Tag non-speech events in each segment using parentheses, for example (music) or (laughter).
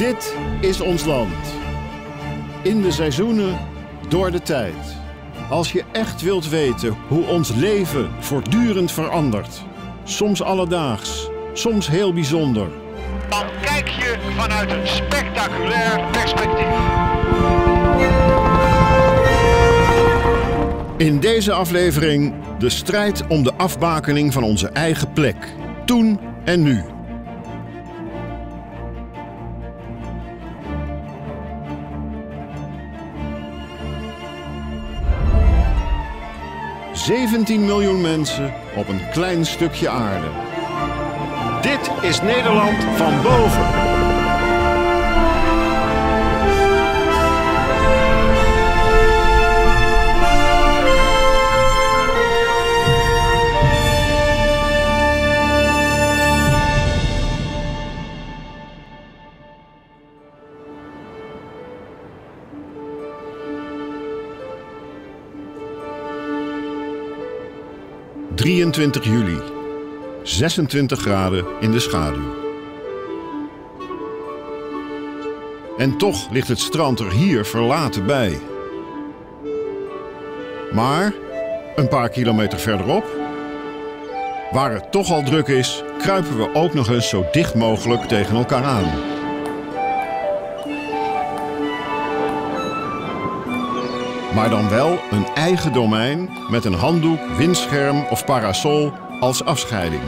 Dit is ons land. In de seizoenen, door de tijd. Als je echt wilt weten hoe ons leven voortdurend verandert. Soms alledaags, soms heel bijzonder. Dan kijk je vanuit een spectaculair perspectief. In deze aflevering de strijd om de afbakening van onze eigen plek. Toen en nu. ...17 miljoen mensen op een klein stukje aarde. Dit is Nederland van boven. ...23 juli. 26 graden in de schaduw. En toch ligt het strand er hier verlaten bij. Maar, een paar kilometer verderop, waar het toch al druk is, kruipen we ook nog eens zo dicht mogelijk tegen elkaar aan. Maar dan wel een eigen domein met een handdoek, windscherm of parasol als afscheiding.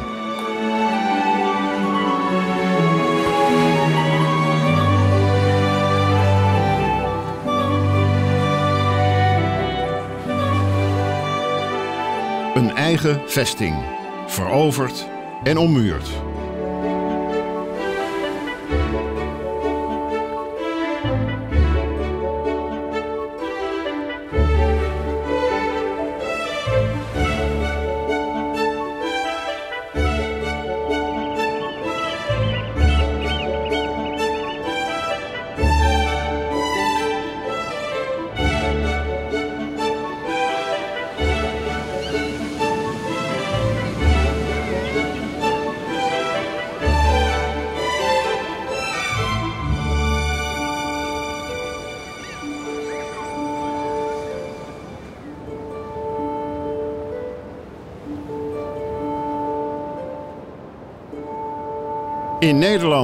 Een eigen vesting, veroverd en ommuurd.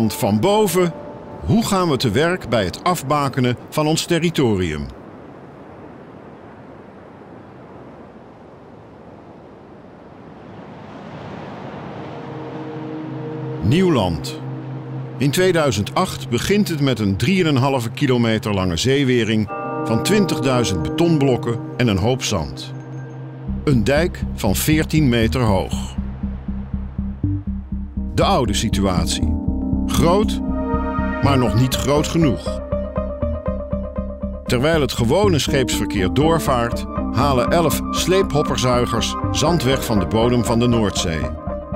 Van boven, hoe gaan we te werk bij het afbakenen van ons territorium? Nieuwland. In 2008 begint het met een 3,5 kilometer lange zeewering van 20.000 betonblokken en een hoop zand. Een dijk van 14 meter hoog. De oude situatie. Groot, maar nog niet groot genoeg. Terwijl het gewone scheepsverkeer doorvaart, halen elf sleephopperzuigers zand weg van de bodem van de Noordzee.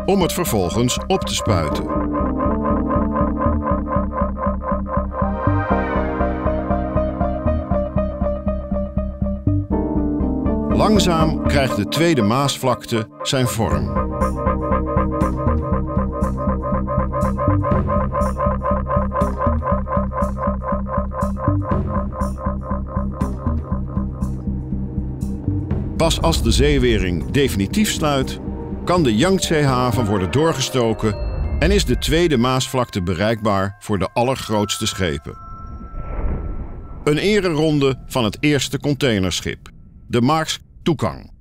Om het vervolgens op te spuiten. Langzaam krijgt de Tweede Maasvlakte zijn vorm. Pas als de zeewering definitief sluit, kan de Yangtzehaven worden doorgestoken en is de tweede Maasvlakte bereikbaar voor de allergrootste schepen. Een ereronde van het eerste containerschip, de Marks Toekang.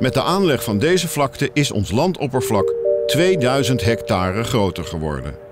Met de aanleg van deze vlakte is ons landoppervlak 2000 hectare groter geworden.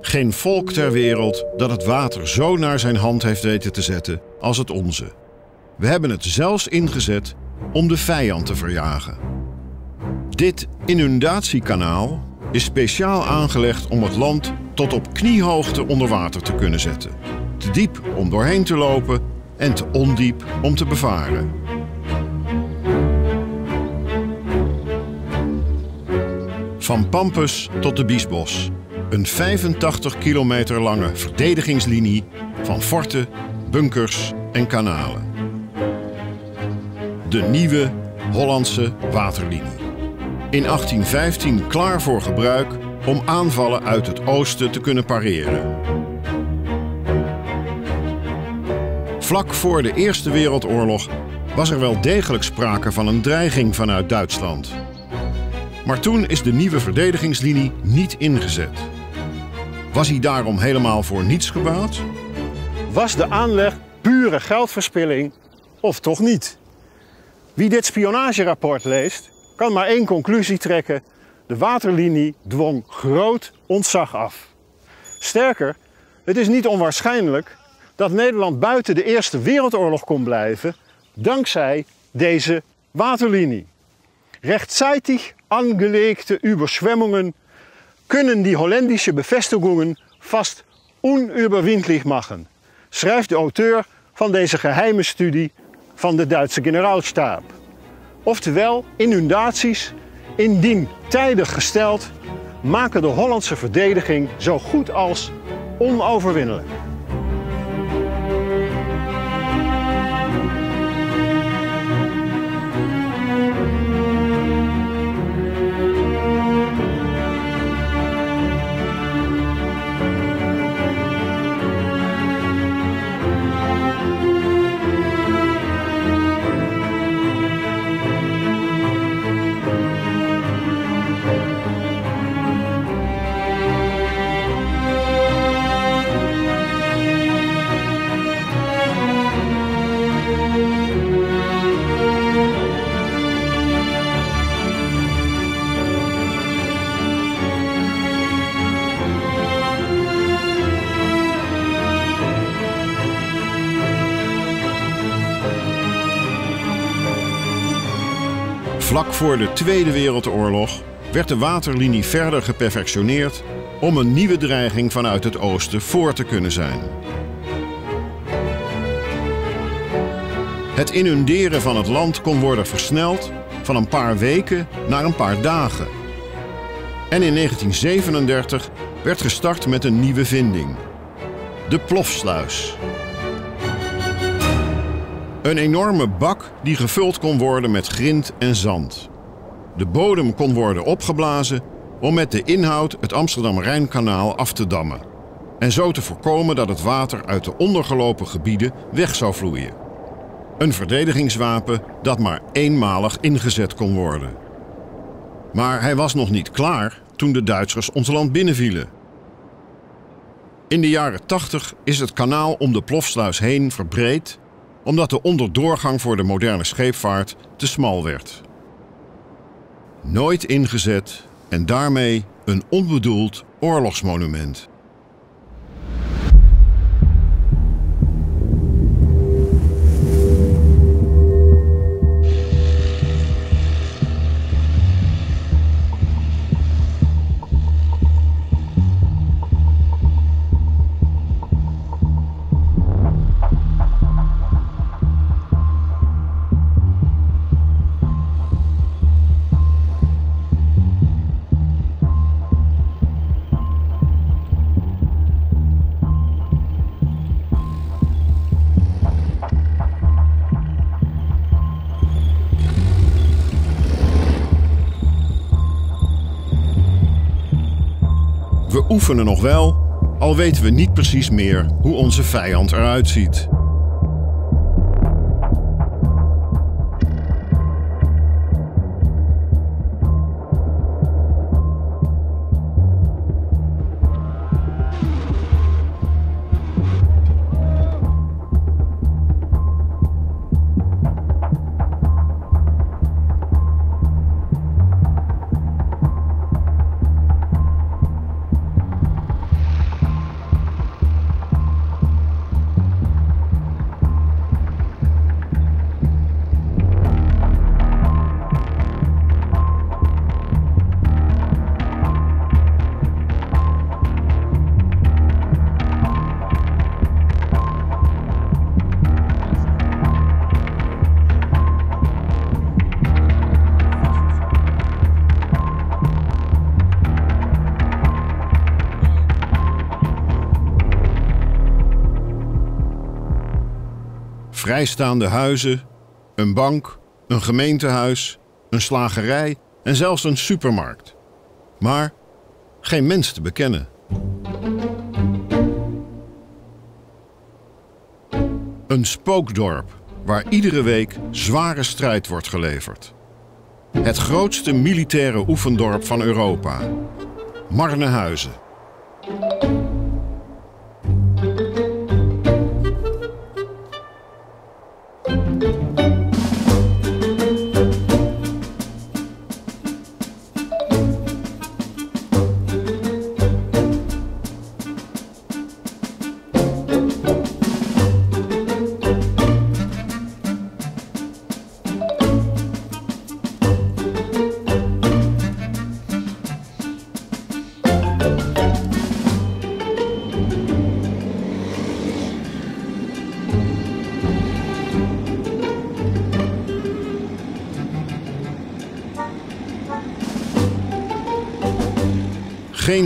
Geen volk ter wereld dat het water zo naar zijn hand heeft weten te zetten als het onze. We hebben het zelfs ingezet om de vijand te verjagen. Dit inundatiekanaal is speciaal aangelegd om het land tot op kniehoogte onder water te kunnen zetten. Te diep om doorheen te lopen en te ondiep om te bevaren. Van Pampus tot de Biesbos. Een 85 kilometer lange verdedigingslinie van forten, bunkers en kanalen. De nieuwe Hollandse waterlinie. In 1815 klaar voor gebruik om aanvallen uit het oosten te kunnen pareren. Vlak voor de Eerste Wereldoorlog was er wel degelijk sprake van een dreiging vanuit Duitsland. Maar toen is de nieuwe verdedigingslinie niet ingezet. Was hij daarom helemaal voor niets gebouwd? Was de aanleg pure geldverspilling of toch niet? Wie dit spionagerapport leest, kan maar één conclusie trekken. De waterlinie dwong groot ontzag af. Sterker, het is niet onwaarschijnlijk dat Nederland buiten de Eerste Wereldoorlog kon blijven dankzij deze waterlinie. Rechtzeitig angelegte Überschwemmungen kunnen die Holländische Befestigungen vast onüberwindlich machen, schrijft de auteur van deze geheime studie van de Duitse generaalstab. Oftewel, inundaties, indien tijdig gesteld, maken de Hollandse verdediging zo goed als onoverwinnelijk. Voor de Tweede Wereldoorlog werd de waterlinie verder geperfectioneerd om een nieuwe dreiging vanuit het oosten voor te kunnen zijn. Het inunderen van het land kon worden versneld van een paar weken naar een paar dagen. En in 1937 werd gestart met een nieuwe vinding: de plofsluis. Een enorme bak die gevuld kon worden met grind en zand. De bodem kon worden opgeblazen om met de inhoud het Amsterdam-Rijnkanaal af te dammen. En zo te voorkomen dat het water uit de ondergelopen gebieden weg zou vloeien. Een verdedigingswapen dat maar eenmalig ingezet kon worden. Maar hij was nog niet klaar toen de Duitsers ons land binnenvielen. In de jaren 80 is het kanaal om de plofsluis heen verbreed omdat de onderdoorgang voor de moderne scheepvaart te smal werd. Nooit ingezet en daarmee een onbedoeld oorlogsmonument. Oefenen nog wel, al weten we niet precies meer hoe onze vijand eruit ziet. Vrijstaande huizen, een bank, een gemeentehuis, een slagerij en zelfs een supermarkt. Maar geen mens te bekennen. Een spookdorp waar iedere week zware strijd wordt geleverd. Het grootste militaire oefendorp van Europa. Marnehuizen.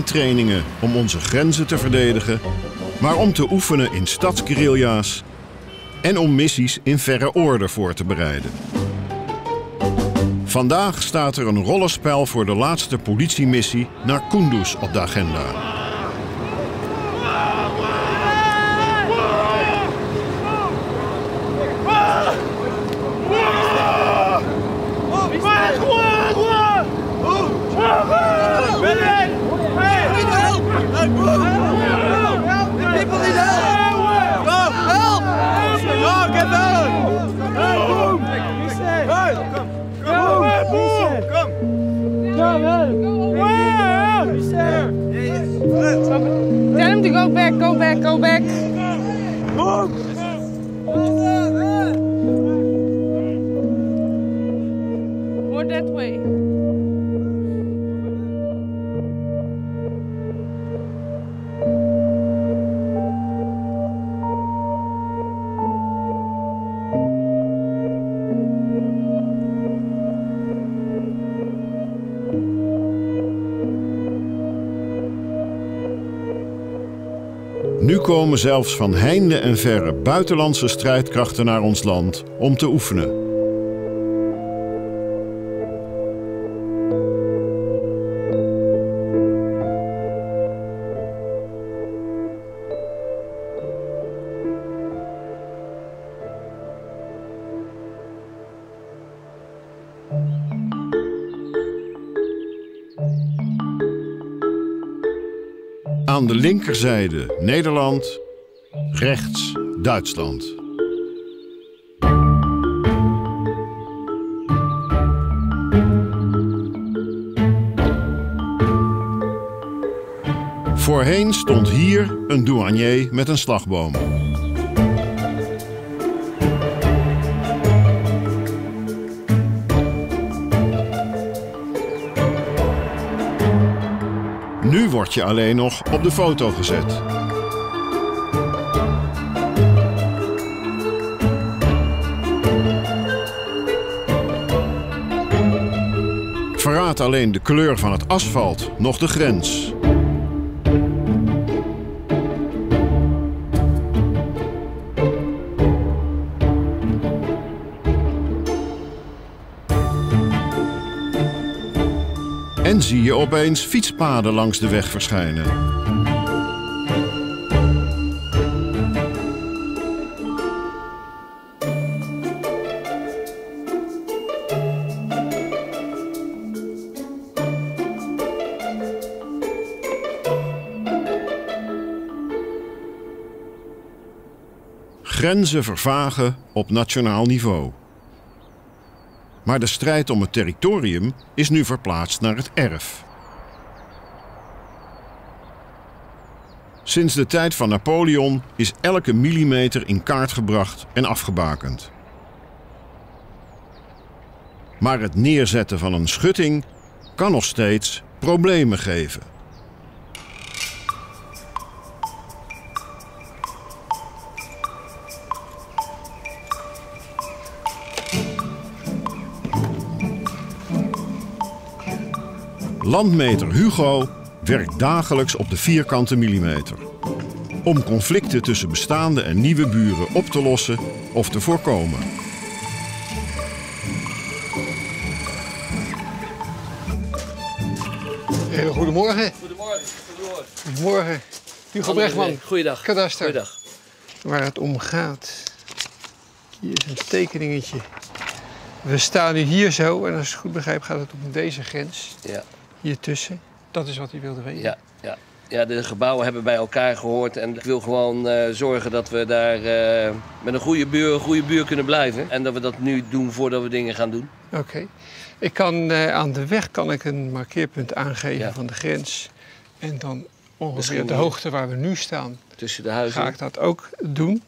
Trainingen om onze grenzen te verdedigen, maar om te oefenen in stadsguerrilla's en om missies in verre oorden voor te bereiden. Vandaag staat er een rollenspel voor de laatste politiemissie naar Kunduz op de agenda. Komen zelfs van heinde en verre buitenlandse strijdkrachten naar ons land om te oefenen. Aan de linkerzijde Nederland, rechts Duitsland. Voorheen stond hier een douanier met een slagboom. Nu word je alleen nog op de foto gezet. Alleen de kleur van het asfalt nog de grens. En zie je opeens fietspaden langs de weg verschijnen. Grenzen vervagen op nationaal niveau. Maar de strijd om het territorium is nu verplaatst naar het erf. Sinds de tijd van Napoleon is elke millimeter in kaart gebracht en afgebakend. Maar het neerzetten van een schutting kan nog steeds problemen geven. Landmeter Hugo werkt dagelijks op de vierkante millimeter. om conflicten tussen bestaande en nieuwe buren op te lossen of te voorkomen. Goedemorgen. Goedemorgen. Goedemorgen. Hugo Brechtman, Goeiedag. kadaster. Goeiedag. Waar het om gaat. Hier is een tekeningetje. We staan nu hier zo en als ik het goed begrijp gaat het om deze grens. Ja, Hier tussen. Dat is wat u wilde weten. ja, ja. Ja, de gebouwen hebben bij elkaar gehoord en ik wil gewoon eh, zorgen dat we daar eh, met een goede buur, een goede buur kunnen blijven. En dat we dat nu doen voordat we dingen gaan doen. Oké. Ik kan eh, aan de weg kan ik een markeerpunt aangeven Ja. van de grens. En dan ongeveer Misschien de hoogte waar we nu staan, Tussen de huizen. ga ik dat ook doen.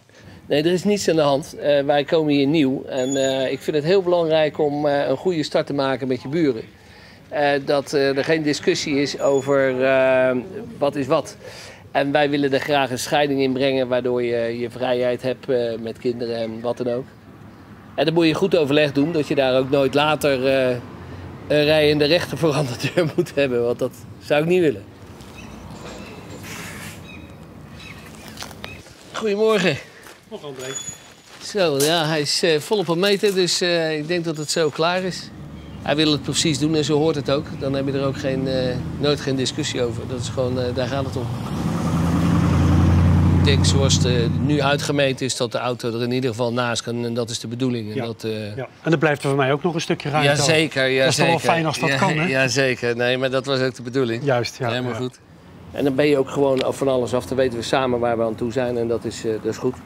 Nee, er is niets aan de hand. Eh, wij komen hier nieuw en eh, ik vind het heel belangrijk om eh, een goede start te maken met je buren. Eh, dat eh, er geen discussie is over eh, wat is wat. En wij willen er graag een scheiding in brengen, waardoor je je vrijheid hebt met kinderen en wat dan ook. En dan moet je goed overleg doen, dat je daar ook nooit later eh een rijende rechter voor aan de deur (laughs) moet hebben. Want dat zou ik niet willen. Goedemorgen. Zo, ja, hij is eh, volop aan meter, dus ik denk dat het zo klaar is. Hij wil het precies doen en zo hoort het ook. Dan heb je er ook geen, eh, nooit geen discussie over. Dat is gewoon, eh, daar gaat het om. Ik denk zoals het eh, nu uitgemeten is, dat de auto er in ieder geval naast kan. En dat is de bedoeling. En Ja. dat, Ja. En dan blijft er voor mij ook nog een stukje ruimte ja, over. zeker. Ja, Dat is toch wel fijn als dat ja, kan, hè? (laughs) Ja, zeker. Nee, maar dat was ook de bedoeling. Juist, ja. Helemaal goed. En dan ben je ook gewoon van alles af. Dan weten we samen waar we aan toe zijn. En dat is, dat is goed.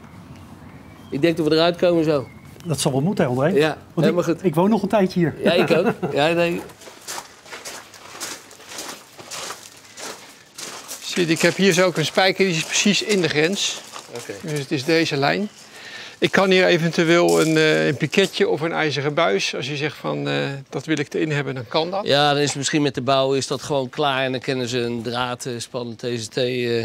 Ik denk dat we eruit komen zo. Dat zal wel moeten, André. Ja, Want helemaal ik, goed. ik woon nog een tijdje hier. Ja, ik ook. (laughs) Ja, nee. Zie je, ik heb hier zo ook een spijker, die is precies in de grens. Oké. Dus het is deze lijn. Ik kan hier eventueel een, eh, een piketje of een ijzeren buis. Als je zegt van eh, dat wil ik erin hebben, dan kan dat. Ja, dan is misschien met de bouw is dat gewoon klaar. En dan kennen ze een draad, eh, spannend TCT. eh.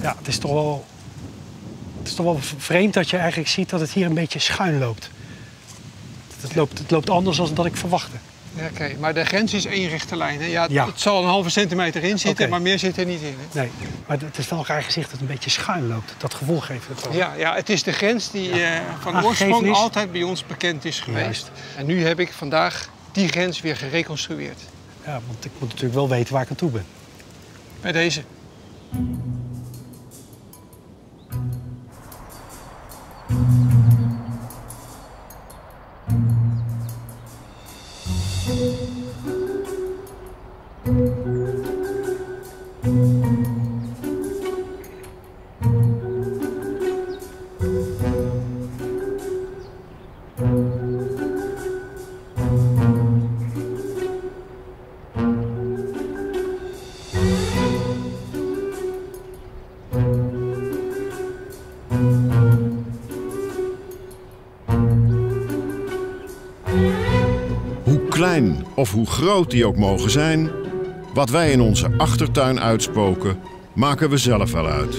Ja, het is toch wel... Het is toch wel vreemd dat je eigenlijk ziet dat het hier een beetje schuin loopt. Het loopt, het loopt anders dan dat ik verwachtte. Ja, Oké, maar de grens is één rechte lijn. Hè? Ja, Ja. Het zal een halve centimeter in zitten, maar meer zit er niet in. Hè? Nee, maar het is wel graag gezegd dat het een beetje schuin loopt. Dat gevoel geeft het wel. Ja, ja, het is de grens die eh, van oorsprong is. altijd bij ons bekend is geweest. Juist. En nu heb ik vandaag die grens weer gereconstrueerd. Ja, want ik moet natuurlijk wel weten waar ik aan toe ben. Bij deze. Of hoe groot die ook mogen zijn, wat wij in onze achtertuin uitspoken, maken we zelf wel uit.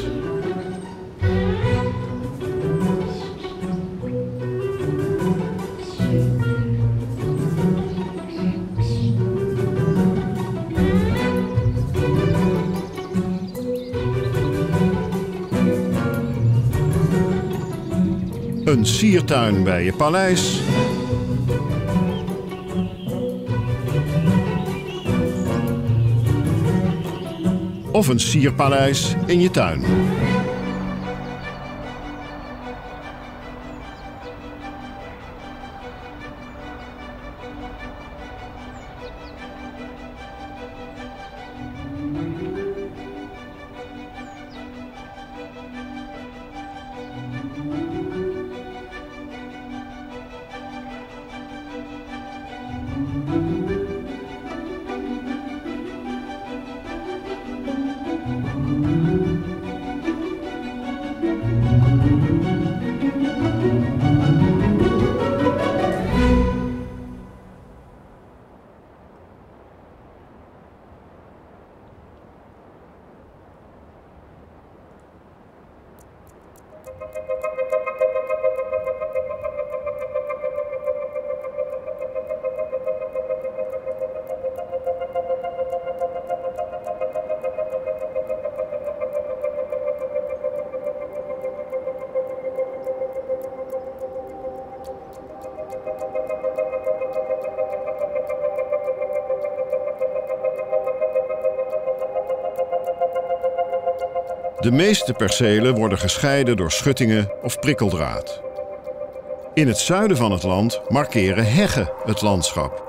Een siertuin bij je paleis. Of een sierpaleis in je tuin. De meeste percelen worden gescheiden door schuttingen of prikkeldraad. In het zuiden van het land markeren heggen het landschap.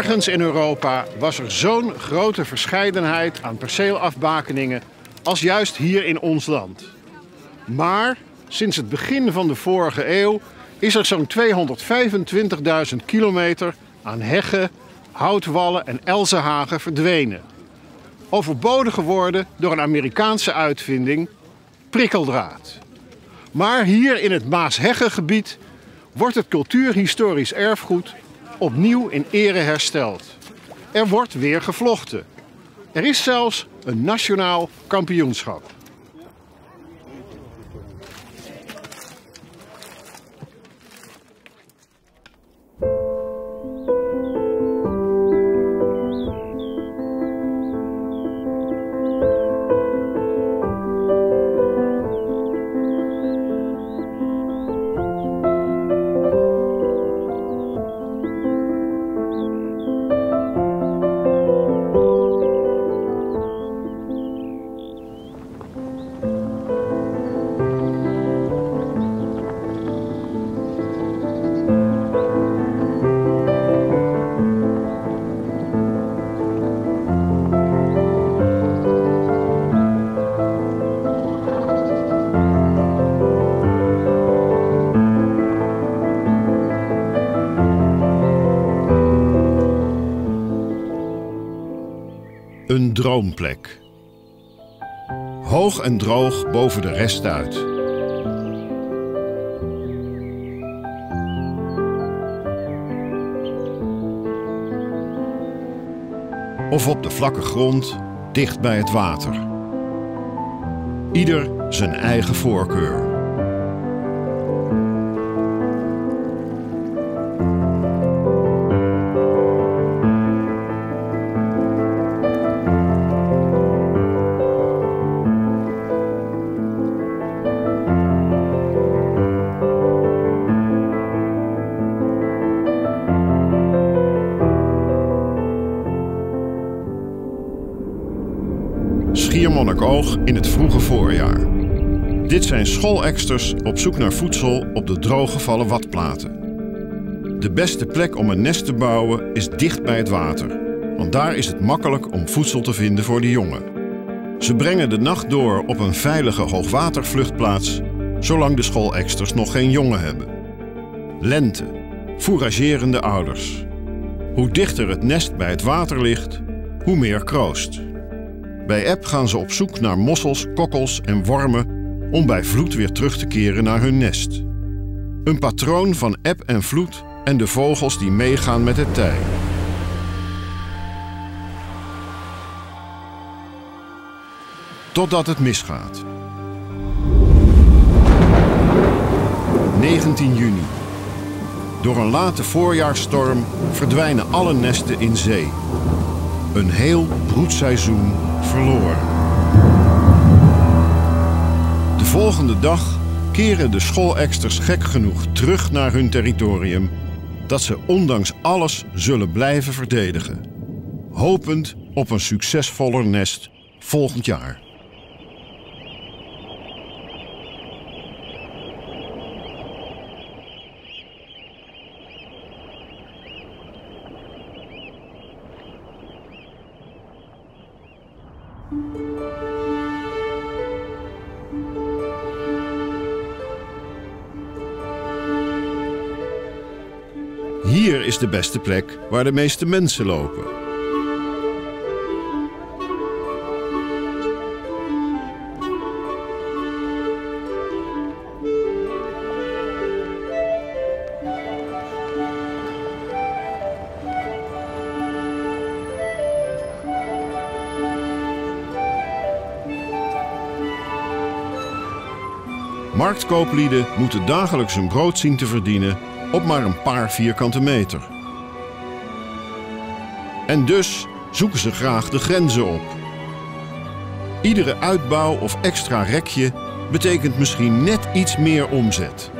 Nergens in Europa was er zo'n grote verscheidenheid aan perceelafbakeningen als juist hier in ons land. Maar sinds het begin van de vorige eeuw is er zo'n 225.000 kilometer aan heggen, houtwallen en elzenhagen verdwenen. Overbodig geworden door een Amerikaanse uitvinding, prikkeldraad. Maar hier in het Maasheggengebied wordt het cultuurhistorisch erfgoed opnieuw in ere hersteld. Er wordt weer gevlochten. Er is zelfs een nationaal kampioenschap. Hoog en droog boven de rest uit. Of op de vlakke grond, dicht bij het water. Ieder zijn eigen voorkeur. Schooleksters op zoek naar voedsel op de drooggevallen watplaten. De beste plek om een nest te bouwen is dicht bij het water, want daar is het makkelijk om voedsel te vinden voor de jongen. Ze brengen de nacht door op een veilige hoogwatervluchtplaats, zolang de schooleksters nog geen jongen hebben. Lente, fouragerende ouders. Hoe dichter het nest bij het water ligt, hoe meer kroost. Bij eb gaan ze op zoek naar mossels, kokkels en wormen om bij vloed weer terug te keren naar hun nest. Een patroon van eb en vloed en de vogels die meegaan met het tij. Totdat het misgaat. 19 juni. Door een late voorjaarsstorm verdwijnen alle nesten in zee. Een heel broedseizoen verloren volgende dag keren de schooleksters gek genoeg terug naar hun territorium dat ze ondanks alles zullen blijven verdedigen. Hopend op een succesvoller nest volgend jaar. Hier is de beste plek waar de meeste mensen lopen. Marktkooplieden moeten dagelijks hun brood zien te verdienen op maar een paar vierkante meter. En dus zoeken ze graag de grenzen op. Iedere uitbouw of extra rekje betekent misschien net iets meer omzet.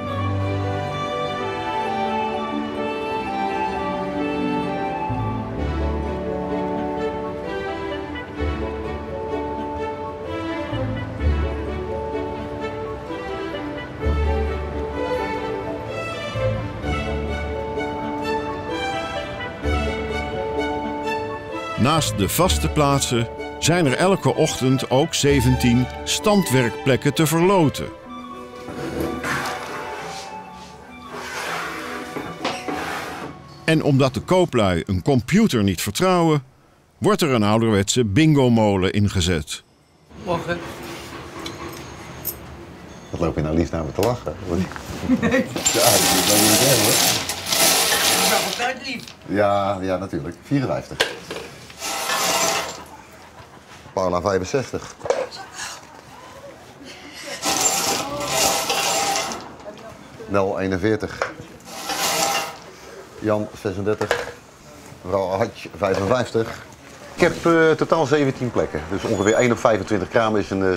Naast de vaste plaatsen zijn er elke ochtend ook 17 standwerkplekken te verloten. En omdat de kooplui een computer niet vertrouwen, wordt er een ouderwetse bingo-molen ingezet. Morgen. Wat loop je nou liefst naar me te lachen? Nee. (laughs) Ja, dat moet ik niet zeggen hoor. Ik ben altijd lief. Ja, ja, natuurlijk. 54. Paula 65. Nel 41. Jan 36. Mevrouw Hatj 55. Ik heb eh, totaal 17 plekken. Dus ongeveer 1 op 25 kramen is een uh.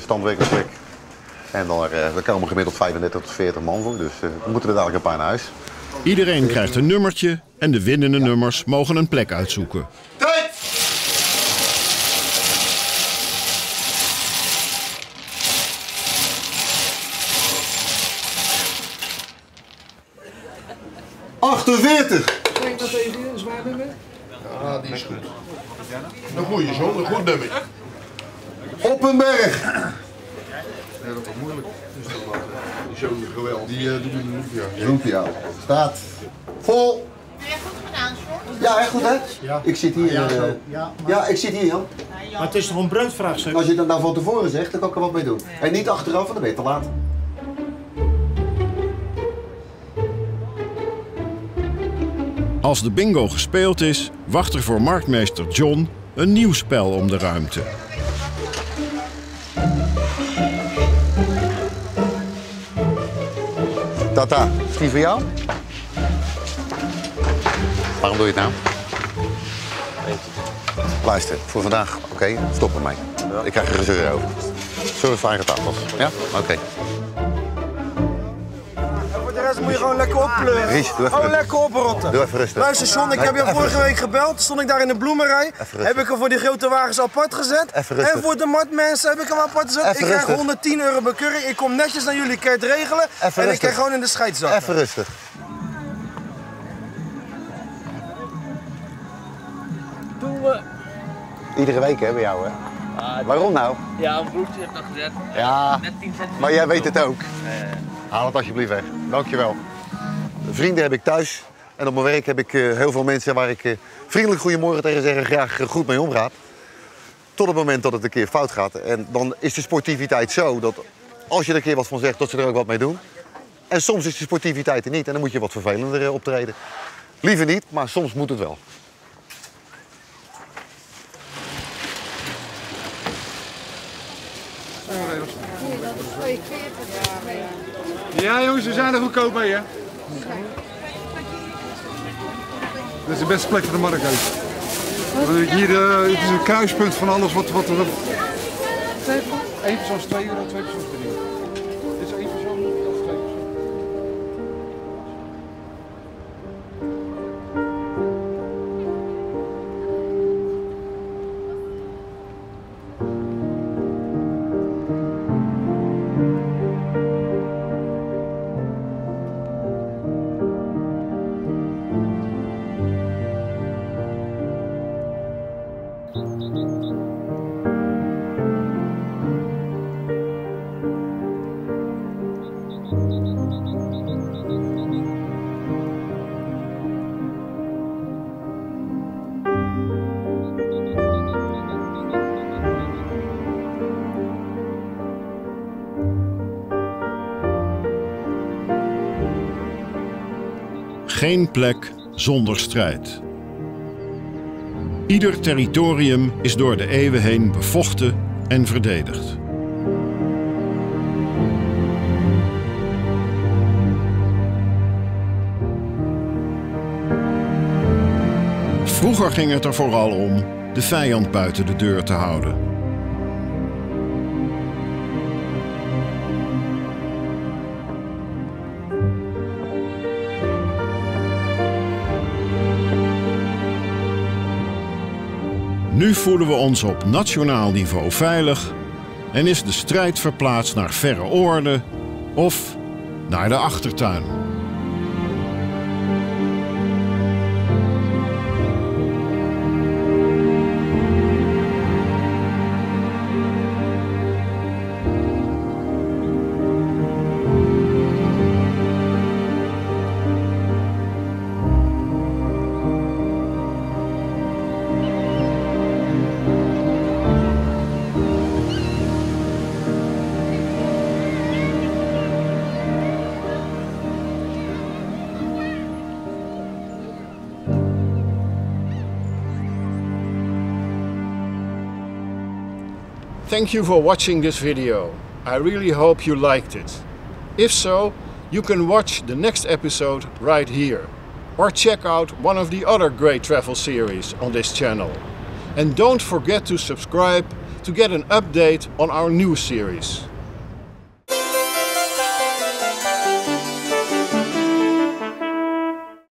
En daar komen gemiddeld 35 tot 40 man voor. Dus we moeten er dadelijk een paar naar huis. Iedereen krijgt een nummertje en de winnende nummers mogen een plek uitzoeken. Tijd! Achtenveertig! Zeg ik dat even, een zwaar nummer? Ja, die is goed. Een goeie zo, een goed nummer. Op een berg. Ja, dat was moeilijk. Die zo geweldig. Die uh, doet een loopje. Staat. Vol. Heb goed gedaan, Sjoerd? Ja, echt goed hè? Ja. Ik zit hier. Ja, eh, zo. Ja, ja, ik zit hier Jan. Maar het is toch een broodvraagstuk? Als je dat nou van tevoren zegt, dan kan ik er wat mee doen. En niet achteraf, want dan ben je te laat. Als de bingo gespeeld is, wacht er voor marktmeester John een nieuw spel om de ruimte. Tata, is die voor jou? Waarom doe je het nou? Luister, voor vandaag, oké, stop ermee. Ik krijg er gezeur over. Zorg voor eigen tafels. Ja? Oké. Voor de rest moet je gewoon lekker oppleuren. Ries, doe even Gewoon lekker oprotten. Doe even rustig. Luister John, ik Nee, heb je even vorige rustig. week gebeld. Stond ik daar in de bloemenrij. rustig. Heb ik er voor die grote wagens apart gezet. Even rustig. En voor de matmensen heb ik hem apart gezet. Even ik krijg rustig. 110 euro bekeuring. Ik kom netjes naar jullie, ik kan het regelen. en ik krijg gewoon in de scheidszakken. Even rustig. Iedere week hè, bij jou hè? Waarom nou? Ja, een broertje heeft dat gezet. Ja, Net 10 cent. maar jij weet het ook. Haal het alsjeblieft weg. Dankjewel. Vrienden heb ik thuis. En op mijn werk heb ik eh, heel veel mensen waar ik eh, vriendelijk goedemorgen tegen zeg en graag eh, goed mee omga. Tot het moment dat het een keer fout gaat. En dan is de sportiviteit zo dat als je er een keer wat van zegt, dat ze er ook wat mee doen. En soms is de sportiviteit er niet en dan moet je wat vervelender eh, optreden. Liever niet, maar soms moet het wel. Ja jongens, we zijn er goedkoop mee hè. Dit is de beste plek van de markt ook. Hier eh, het is een kruispunt van alles wat, wat er... 1 persoons 2 euro, 2 persoons 3 Geen plek zonder strijd. Ieder territorium is door de eeuwen heen bevochten en verdedigd. Ging het er vooral om de vijand buiten de deur te houden. Nu voelen we ons op nationaal niveau veilig en is de strijd verplaatst naar verre oorden of naar de achtertuin. Thank you for watching this video. I really hope you liked it. If so, you can watch the next episode right here. Or check out one of the other great travel series on this channel. And don't forget to subscribe to get an update on our new series.